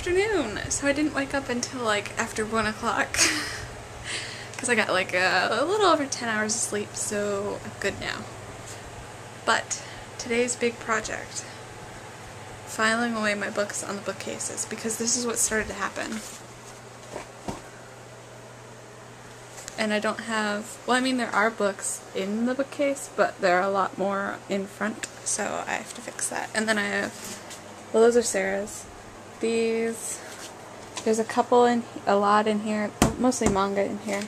Afternoon. So I didn't wake up until like after 1 o'clock. Because I got like a, a little over 10 hours of sleep, so I'm good now. But today's big project. Filing away my books on the bookcases because this is what started to happen. and I don't have, well I mean there are books in the bookcase, but there are a lot more in front, so I have to fix that. And then I have, well those are Sarah's. These, there's a couple in, a lot in here, mostly manga in here.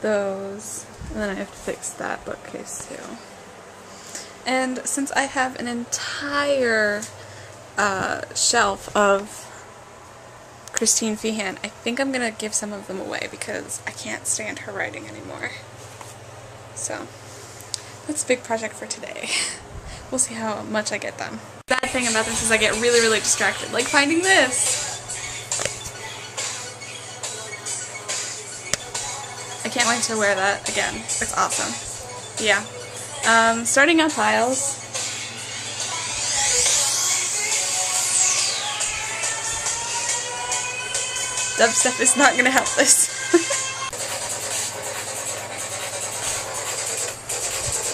Those, and then I have to fix that bookcase too. And since I have an entire uh, shelf of Christine Feehan. I think I'm going to give some of them away because I can't stand her writing anymore. So, that's a big project for today. We'll see how much I get done. Thing about this is I get really, really distracted, like finding this. I can't wait to wear that again. It's awesome. Yeah. Um, starting on piles. Dubstep is not going to help this.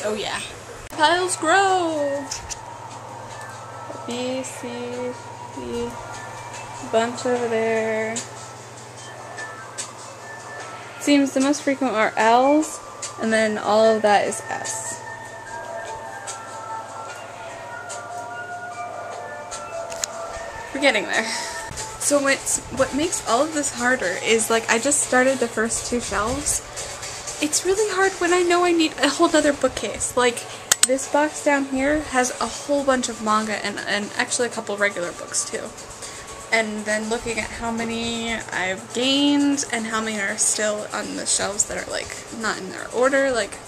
oh yeah. Piles grow! B, C, D, bunch over there. Seems the most frequent are L's, and then all of that is S. We're getting there. So what's, what makes all of this harder is like I just started the first two shelves. It's really hard when I know I need a whole other bookcase. Like this box down here has a whole bunch of manga and, and actually a couple regular books too. And then looking at how many I've gained and how many are still on the shelves that are like not in their order, like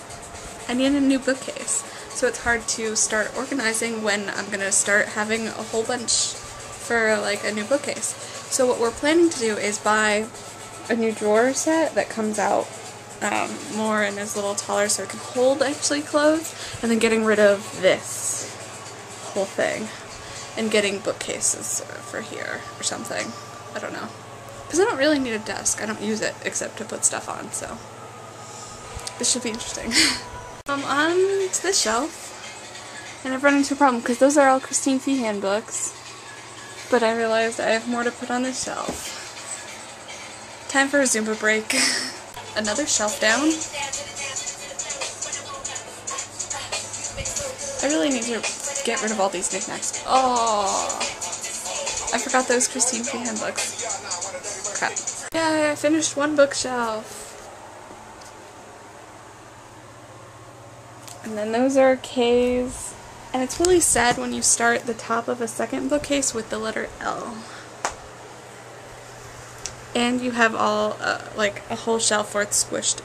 I need a new bookcase. So it's hard to start organizing when I'm gonna start having a whole bunch for like a new bookcase. So what we're planning to do is buy a new drawer set that comes out um, more and is a little taller so it can hold actually clothes, and then getting rid of this whole thing and getting bookcases for here or something. I don't know. Because I don't really need a desk. I don't use it except to put stuff on, so this should be interesting. um, on to the shelf, and I've run into a problem because those are all Christine Feehan books but I realized I have more to put on this shelf. Time for a Zumba break. Another shelf down. I really need to get rid of all these knickknacks. Oh, I forgot those Christine Feehan books. Crap. Yeah, I finished one bookshelf. And then those are K's. And it's really sad when you start the top of a second bookcase with the letter L. And you have all, uh, like, a whole shelf worth squished.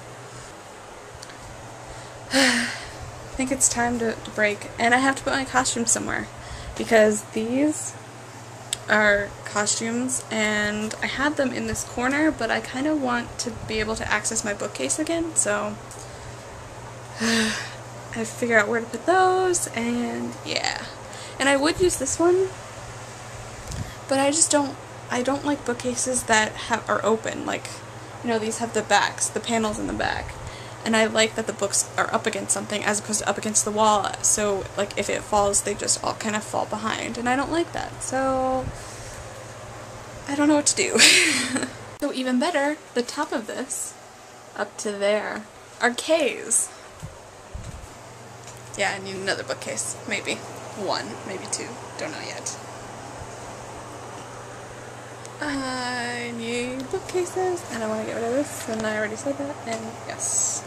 I think it's time to break. And I have to put my costumes somewhere. Because these are costumes and I had them in this corner but I kind of want to be able to access my bookcase again so I to figure out where to put those, and yeah. And I would use this one, but I just don't, I don't like bookcases that have, are open, like, you know, these have the backs, the panels in the back. And I like that the books are up against something as opposed to up against the wall, so, like, if it falls, they just all kind of fall behind, and I don't like that, so... I don't know what to do. so even better, the top of this, up to there, are K's. Yeah, I need another bookcase. Maybe. One, maybe two. Don't know yet. I need bookcases, and I want to get rid of this, and I already said that, and yes.